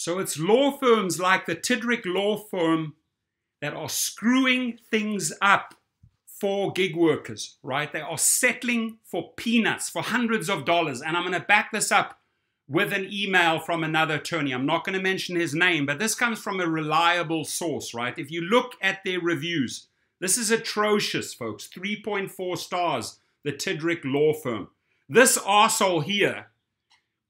So it's law firms like the Tidrick Law Firm that are screwing things up for gig workers, right? They are settling for peanuts, for hundreds of dollars. And I'm going to back this up with an email from another attorney. I'm not going to mention his name, but this comes from a reliable source, right? If you look at their reviews, this is atrocious, folks. 3.4 stars, the Tidrick Law Firm. This arsehole here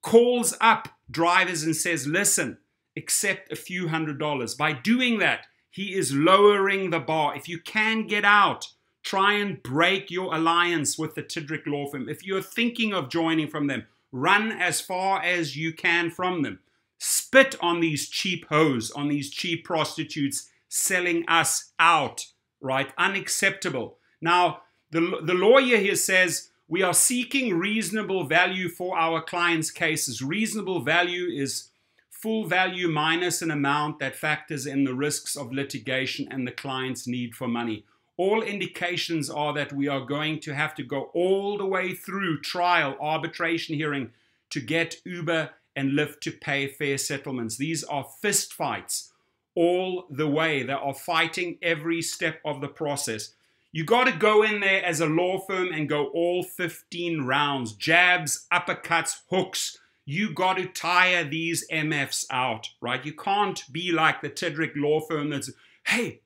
calls up drivers and says, listen, accept a few hundred dollars. By doing that, he is lowering the bar. If you can get out, try and break your alliance with the Tidrick Law Firm. If you're thinking of joining from them, run as far as you can from them. Spit on these cheap hoes, on these cheap prostitutes selling us out, right? Unacceptable. Now, the, the lawyer here says, we are seeking reasonable value for our clients' cases. Reasonable value is full value minus an amount that factors in the risks of litigation and the client's need for money. All indications are that we are going to have to go all the way through trial, arbitration hearing to get Uber and Lyft to pay fair settlements. These are fist fights all the way. They are fighting every step of the process. You got to go in there as a law firm and go all 15 rounds jabs, uppercuts, hooks. You got to tire these MFs out, right? You can't be like the Tidrick law firm that's, hey,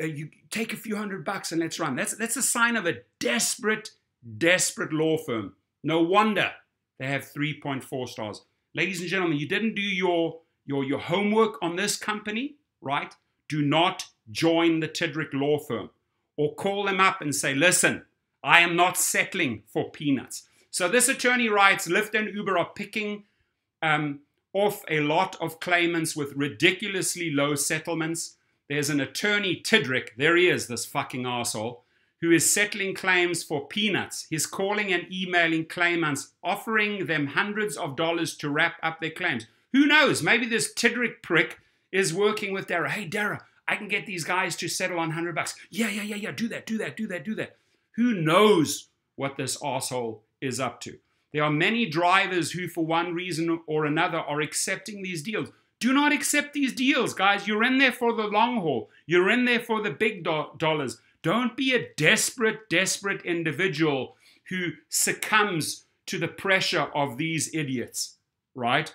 uh, you take a few hundred bucks and let's run. That's, that's a sign of a desperate, desperate law firm. No wonder they have 3.4 stars. Ladies and gentlemen, you didn't do your, your, your homework on this company, right? Do not join the Tidrick law firm or call them up and say, listen, I am not settling for peanuts. So this attorney writes, Lyft and Uber are picking um, off a lot of claimants with ridiculously low settlements. There's an attorney, Tidrick, there he is, this fucking asshole, who is settling claims for peanuts. He's calling and emailing claimants, offering them hundreds of dollars to wrap up their claims. Who knows? Maybe this Tidrick prick is working with Dara. Hey, Dara, I can get these guys to settle on 100 bucks. Yeah, yeah, yeah, yeah. Do that, do that, do that, do that. Who knows what this asshole is up to? There are many drivers who, for one reason or another, are accepting these deals. Do not accept these deals, guys. You're in there for the long haul, you're in there for the big do- dollars. Don't be a desperate, desperate individual who succumbs to the pressure of these idiots, right?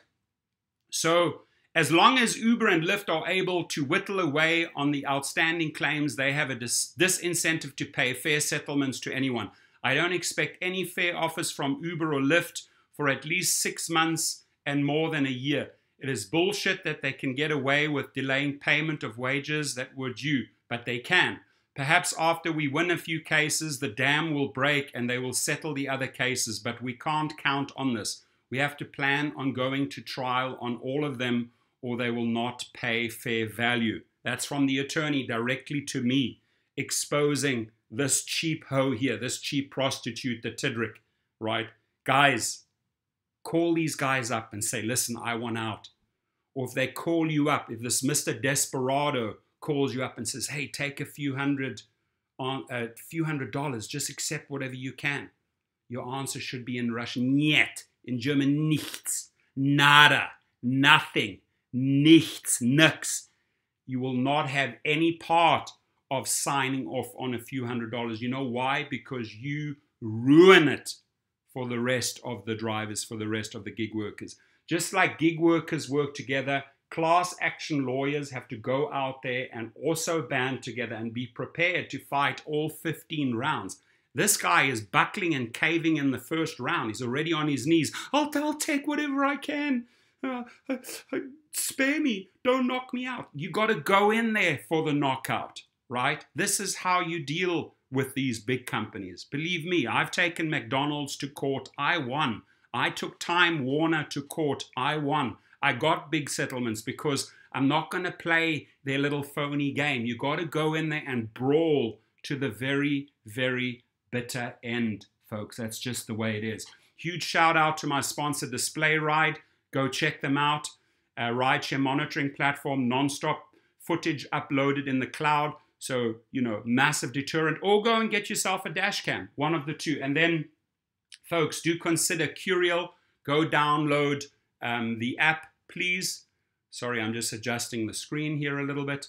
So, as long as Uber and Lyft are able to whittle away on the outstanding claims, they have a dis- disincentive to pay fair settlements to anyone. I don't expect any fair offers from Uber or Lyft for at least six months and more than a year. It is bullshit that they can get away with delaying payment of wages that were due, but they can. Perhaps after we win a few cases, the dam will break and they will settle the other cases, but we can't count on this. We have to plan on going to trial on all of them or they will not pay fair value. That's from the attorney directly to me, exposing this cheap hoe here, this cheap prostitute, the Tidrick, right? Guys, call these guys up and say, listen, I want out. Or if they call you up, if this Mr. Desperado calls you up and says, hey, take a few hundred on a few hundred dollars, just accept whatever you can. Your answer should be in Russian, niet, in German, nichts, nada, nothing nichts, nix. You will not have any part of signing off on a few hundred dollars. You know why? Because you ruin it for the rest of the drivers, for the rest of the gig workers. Just like gig workers work together, class action lawyers have to go out there and also band together and be prepared to fight all 15 rounds. This guy is buckling and caving in the first round. He's already on his knees. I'll, I'll take whatever I can. Uh, uh, uh, spare me, don't knock me out. You got to go in there for the knockout, right? This is how you deal with these big companies. Believe me, I've taken McDonald's to court, I won. I took Time Warner to court, I won. I got big settlements because I'm not going to play their little phony game. You got to go in there and brawl to the very, very bitter end, folks. That's just the way it is. Huge shout out to my sponsor, Display Ride. Go check them out uh, rideshare monitoring platform, non-stop footage uploaded in the cloud. So, you know, massive deterrent. Or go and get yourself a dash cam, one of the two. And then, folks, do consider Curial. Go download um, the app, please. Sorry, I'm just adjusting the screen here a little bit.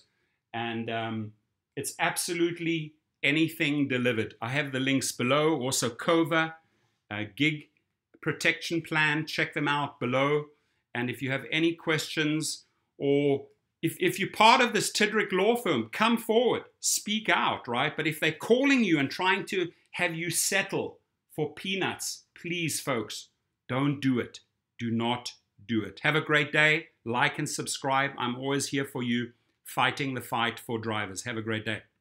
And um, it's absolutely anything delivered. I have the links below. Also, Cova, uh, gig protection plan. Check them out below. And if you have any questions or if, if you're part of this Tidrick law firm, come forward, speak out, right? But if they're calling you and trying to have you settle for peanuts, please, folks, don't do it. Do not do it. Have a great day. Like and subscribe. I'm always here for you, fighting the fight for drivers. Have a great day.